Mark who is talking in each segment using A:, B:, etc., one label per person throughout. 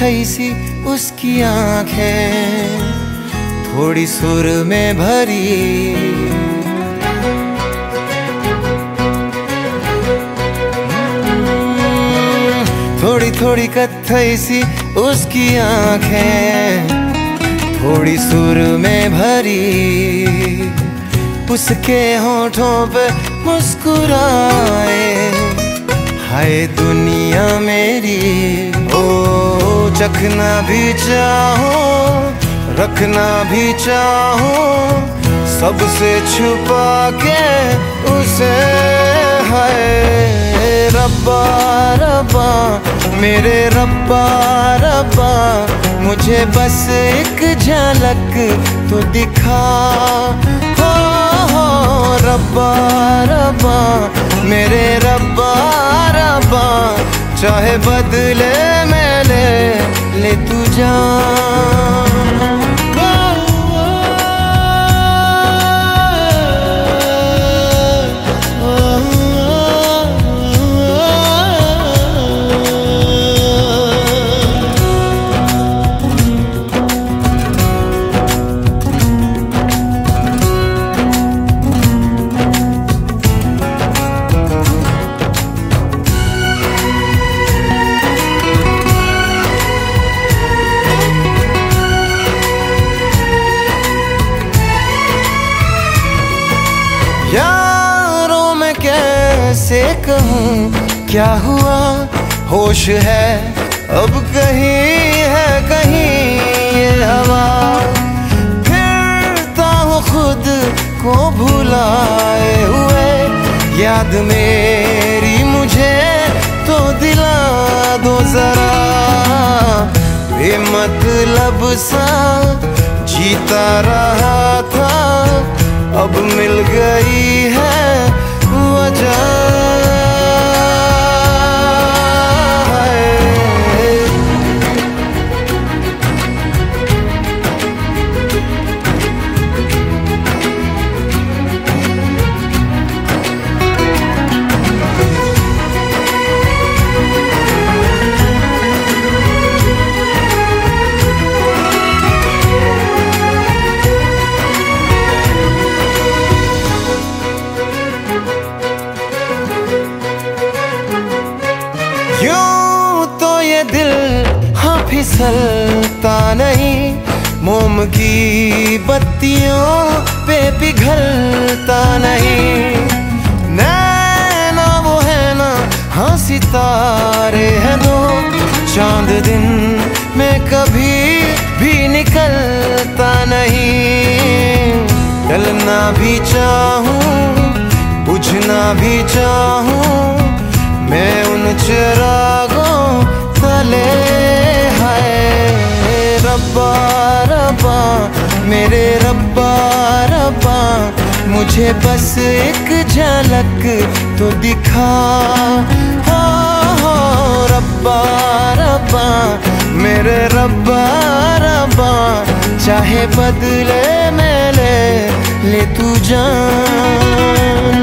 A: थोड़ी सी उसकी आँखें थोड़ी सुर में भरी। थोड़ी थोड़ी कथई सी उसकी आँखें थोड़ी सुर में भरी। उसके होठों पे मुस्कुराए, हाय दुनिया मेरी, ओ चखना भी चाहो, रखना भी चाहो, सबसे छुपा के उसे है। रब्बा रब्बा, मेरे रब्बा रब्बा, मुझे बस एक झलक तो दिखा। हो हो, रब्बा रब्बा, मेरे रब्बा रब्बा चाहे बदले मैं ले ले तू जान। कैसे कहूँ, क्या हुआ? होश है, अब कहीं है, कहीं ये हवा। फिरता हूँ खुद को भुलाए हुए। याद मेरी मुझे तो दिला दो जरा। बेमतलब सा जीता रहा था, अब मिल गई है की बत्तियों पे पिघलता नहीं। नैना वो है ना हाँ सितारे हैं दो चाँद दिन में कभी भी निकलता नहीं। डलना भी चाहूँ, बुझना भी चाहूँ, मैं उन चिरागों तले है रब्बा मेरे रब्बा रब्बा, मुझे बस एक झलक तो दिखा। हो हो, रब्बा रब्बा, मेरे रब्बा रब्बा, चाहे बदले मेले ले तू जान।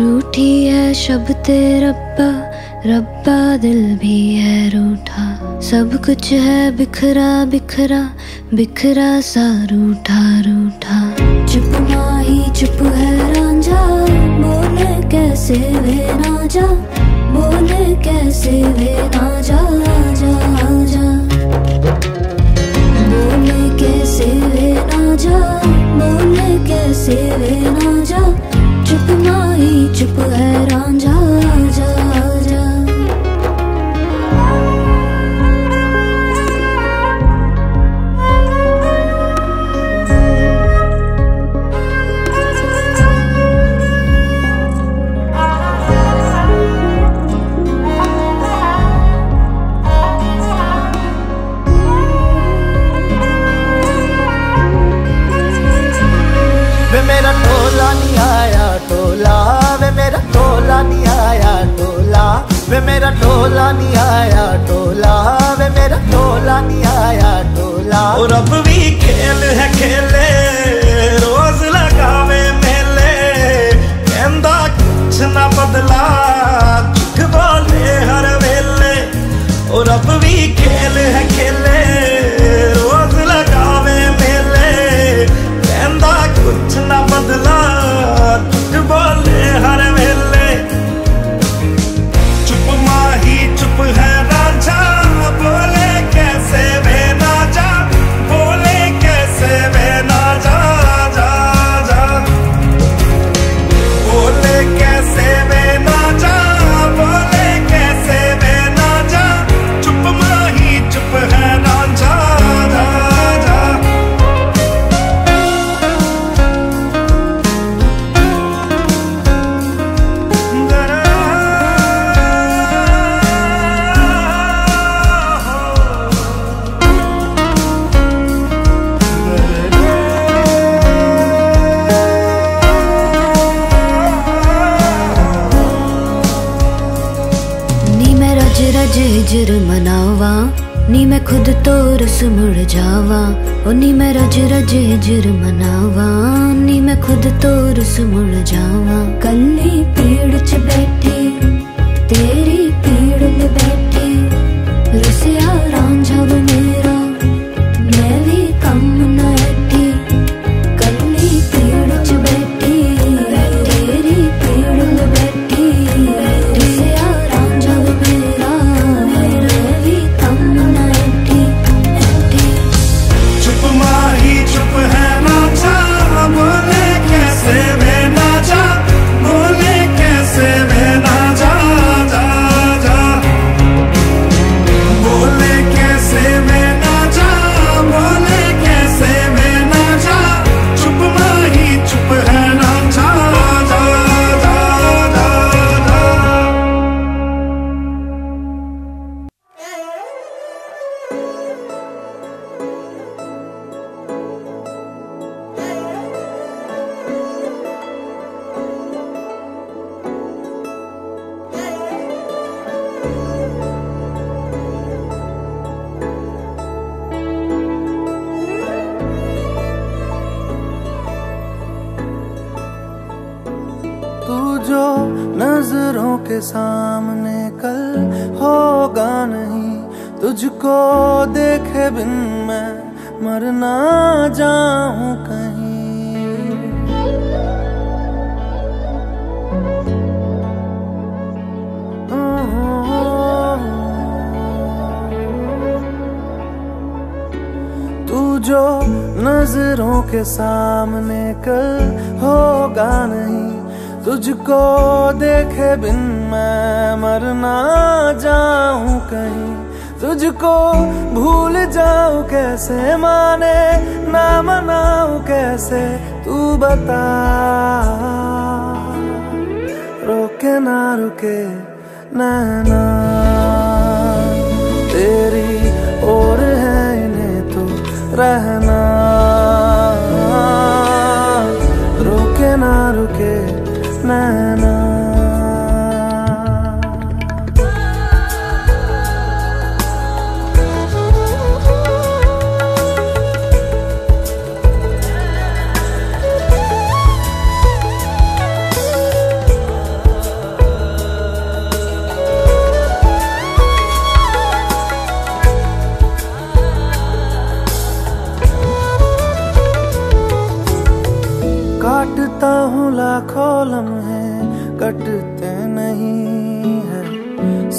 B: रूठी है शब रब्बा रब्बा दिल भी है रूठा। सब कुछ है बिखरा बिखरा बिखरा सा रूठा रूठा। चुप ना ही चुप है राजा बोले कैसे वे ना जा बोले कैसे वे ना जा जा जा बोले कैसे वे ना जा बोले कैसे वे ना जा
C: वे मेरा टोला नहीं आया, टोला। वे मेरा टोला नहीं आया, टोला।
D: और अब भी खेल है खेले, रोज लगावे मेले। कहंदा कुछ ना बदला झूठ बोले हर वेले। और अब भी खेल है खेले रज
B: हिजर मनावा नी मैं खुद तो रस मुड़ जावा ओ नी मैं रज रज हिजर मनावा नी मैं खुद तो रस मुड़ जावा कल्ली पेड़ च
E: सामने कल होगा नहीं। तुझको देखे बिन मैं मर ना जाऊँ कहीं। तू जो नज़रों के सामने कल होगा नहीं। तुझको देखे बिन मैं मर ना जाऊँ कहीं। तुझको भूल जाऊँ कैसे, माने ना मनाऊं कैसे, तू बता। रोके ना, रुके, नैना। तेरी और है इन्हें तो रहना। रोके ना, रुके नैना काटता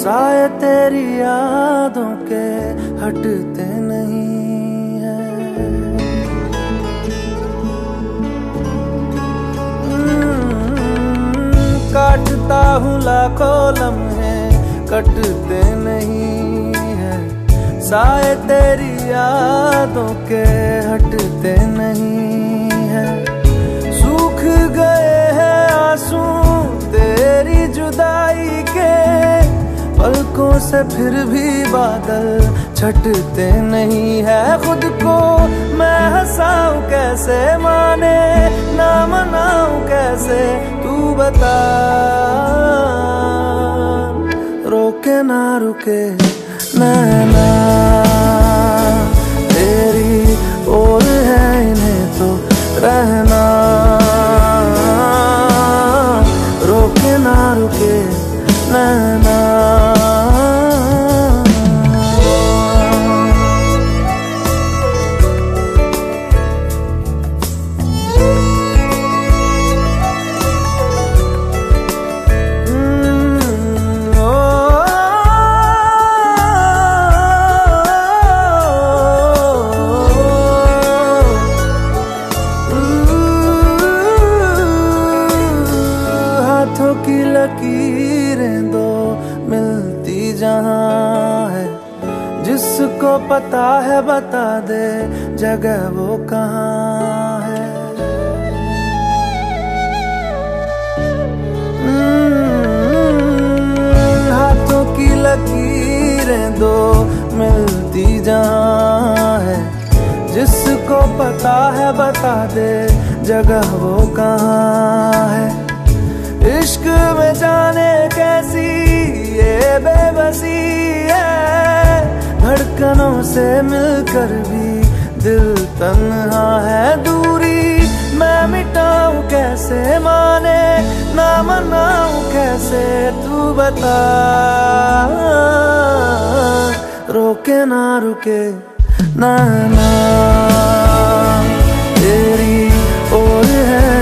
E: साए तेरी यादों के हटते नहीं है। हम्म, काटता हूँ लाखों लम्हे, कटते नहीं है। साए तेरी यादों के हटते नहीं से फिर भी बादल छटते नहीं है खुद को। मैं हंसाऊं कैसे, माने ना मनाऊं कैसे, तू बता। रोके ना, रुके, नैना। तेरी और है इन्हें तो रहना। रोके ना, रुके, नैना। है बता दे जगह वो कहाँ है। हम्म, हाथों की लकीरें दो मिलती जहाँ है। जिसको पता है बता दे जगह वो कहाँ है। इश्क में जाने कैसी ये बेबसी है। धड़कनों से मिलकर भी दिल तन्हा है दूरी। मैं मिटाऊं कैसे माने? ना मनाऊं कैसे तू बता? रोके ना रुके, ना ना। तेरी और है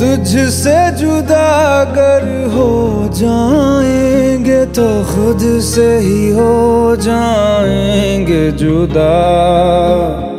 E: तुझसे जुदा अगर हो जाएँगे तो खुद से ही हो जाएँगे जुदा।